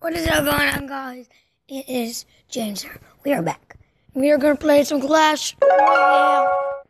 What is up going on, guys? It is James here. We are back. We are to play some Clash Royale.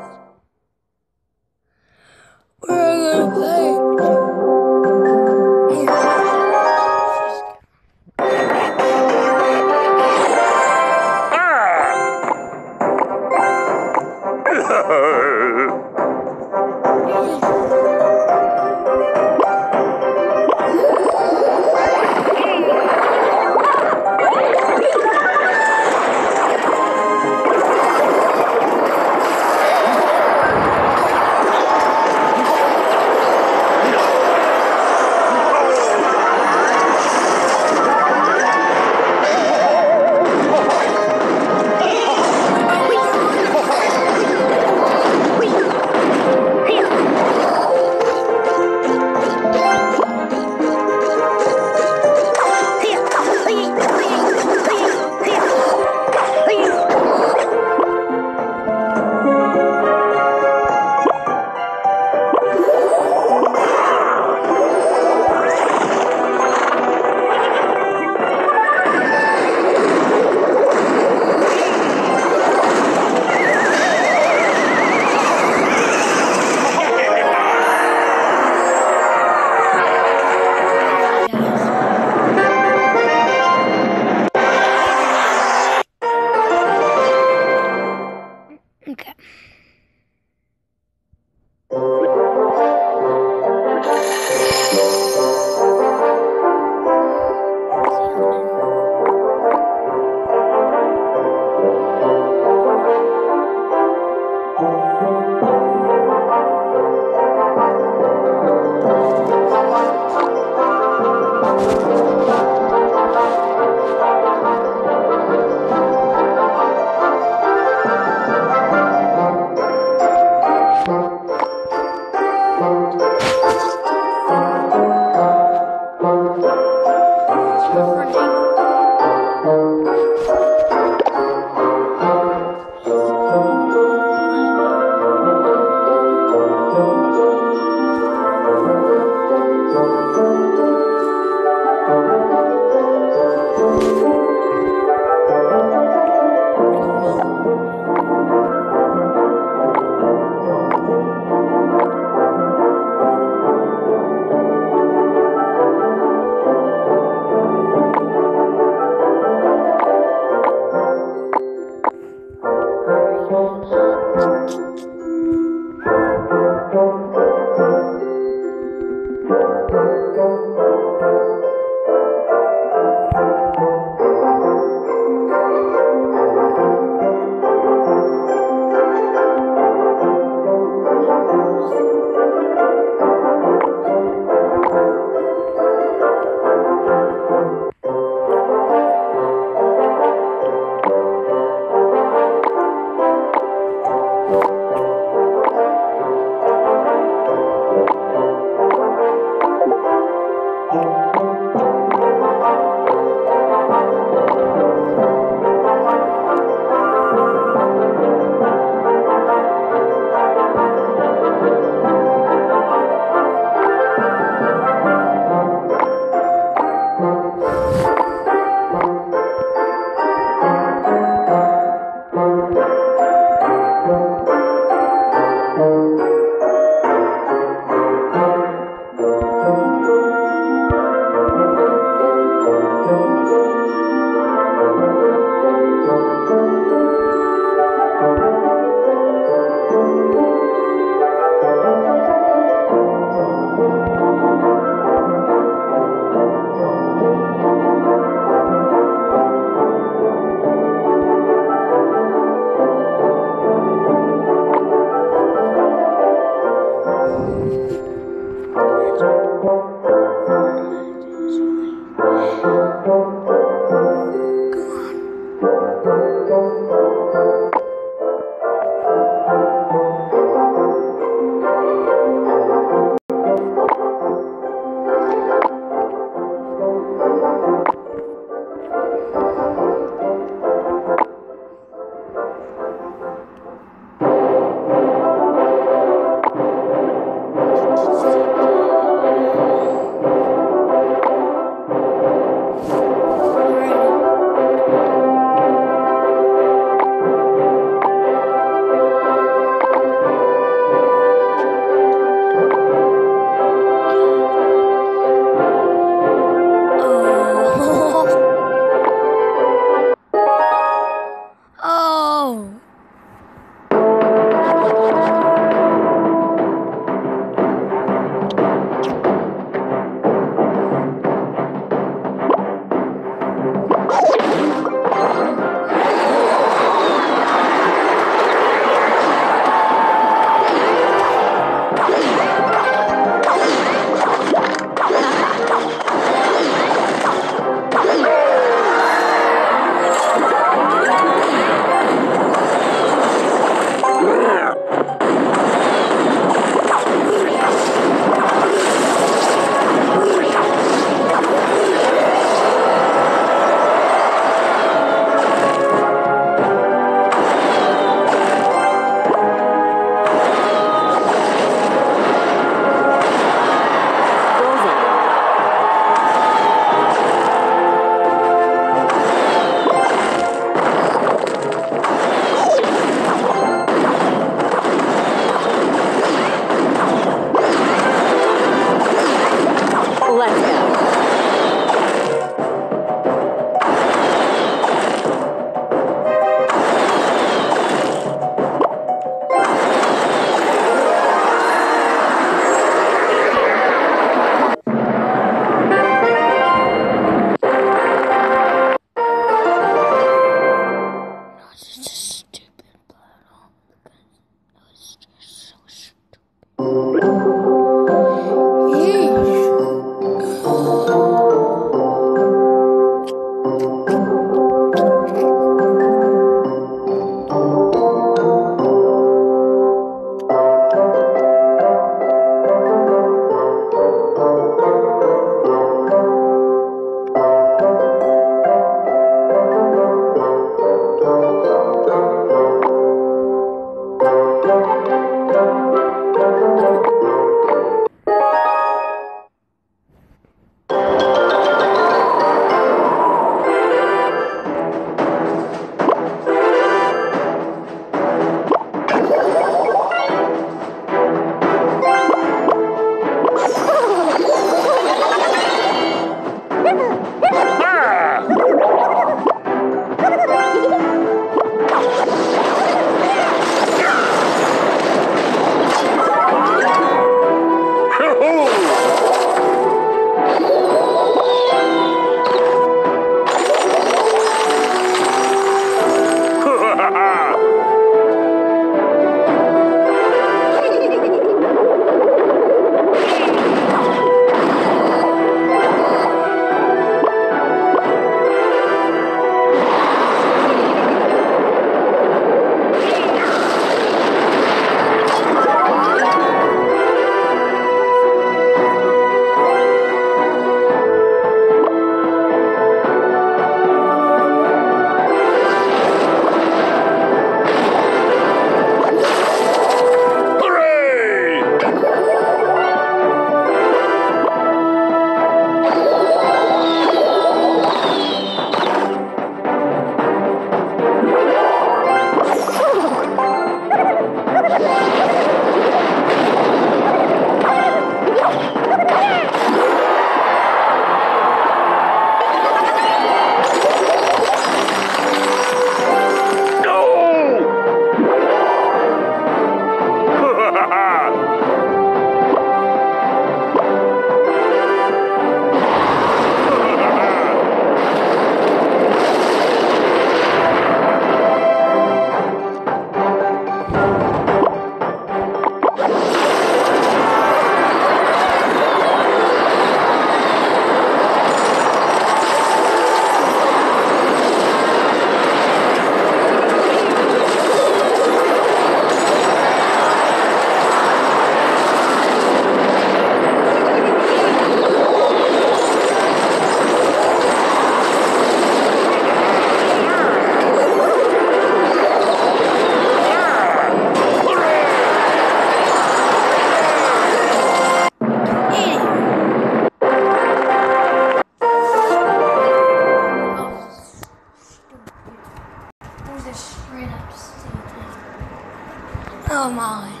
Come on.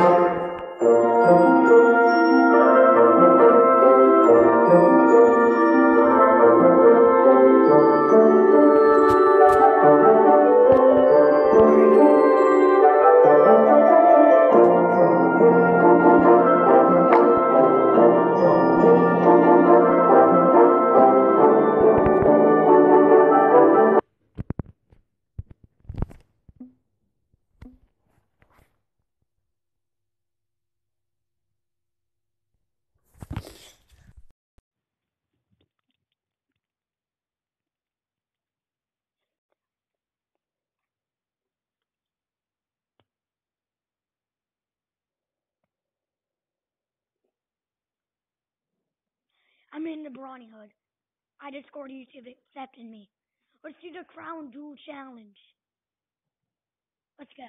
Música I'm in the Brawny Hood. I Discord YouTube accepted me. Let's do the Crown Duel Challenge. Let's go.